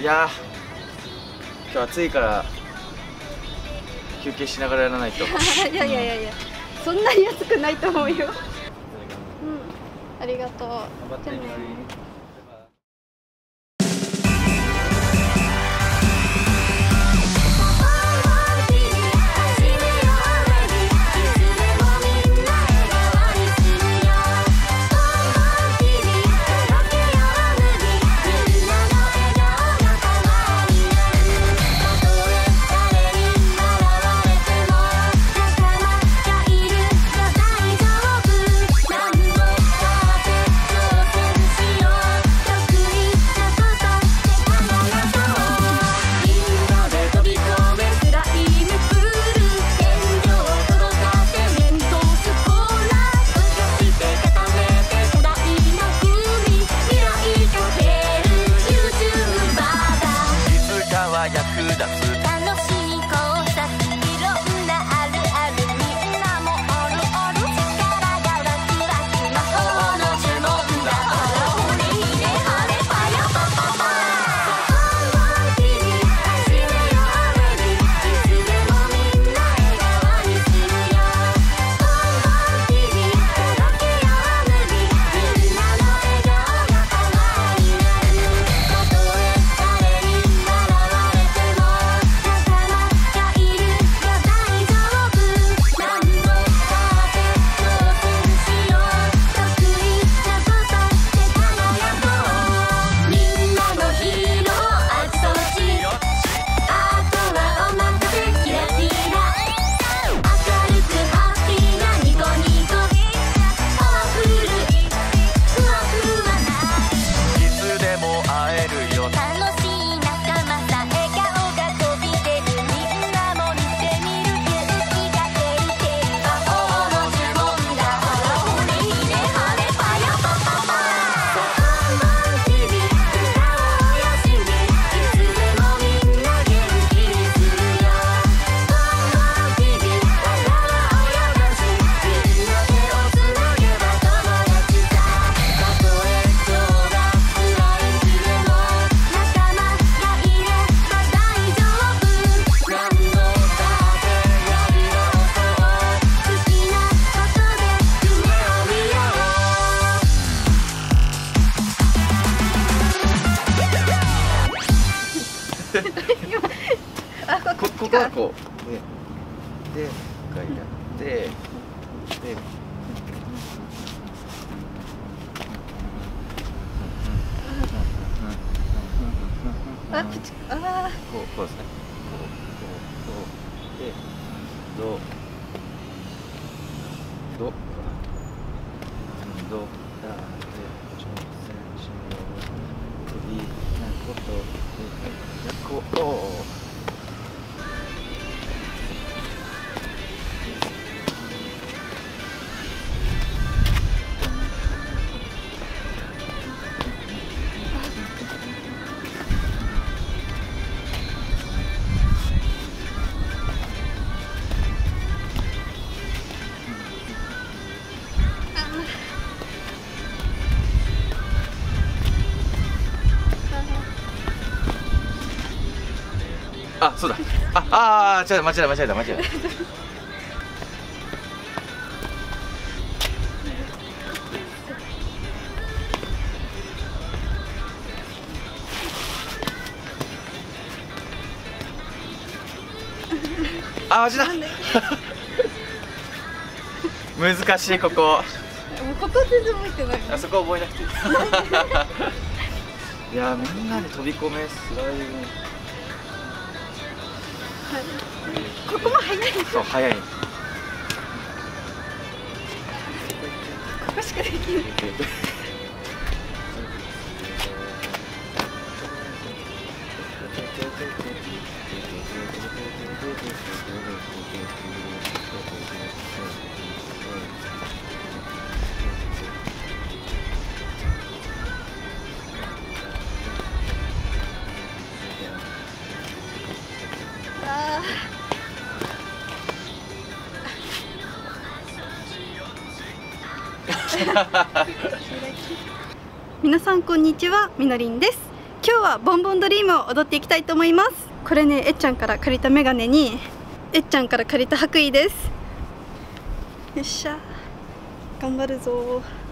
いや今日暑いから休憩しながらやらないと。いやいやいやいや、そんなに暑くないと思うよ。うん。ありがとう。じゃあね。こここはこう、ね、でこうやってであプチあこうこうですね。こうこうこうでどどどあそうだ。ああ違う間違えた間違えた間違えた。あ味だ難しいここ。ここ全然覚えてない。あそこ覚えなくていい。いやみんなで飛び込めスライムここも早いそう早いここしかできない Thank you. 皆さんこんにちはみのりんです。今日はボンボンドリームを踊っていきたいと思います。これねえっちゃんから借りたメガネにえっちゃんから借りた白衣です。よっしゃ頑張るぞ。